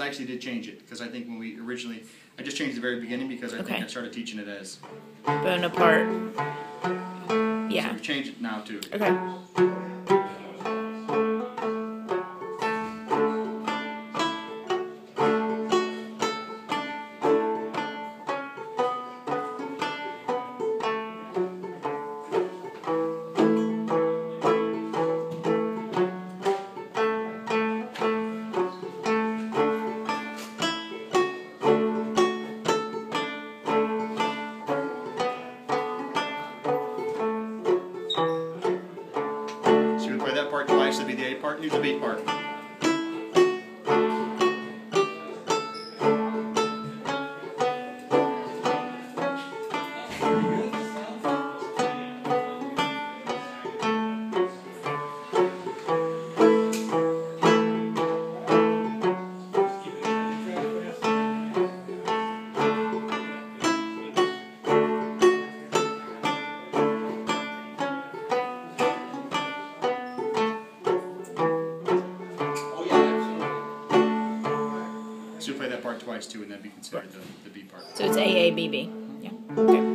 because I actually did change it because I think when we originally, I just changed the very beginning because I Okay. think I started teaching it as. Bonaparte. So Yeah. we've changed it now too. Okay. Play that part twice. That'd be the A part. The B part. So you play that part twice too, and that'd be considered the, the B part. So it's A A B B. Yeah. Okay.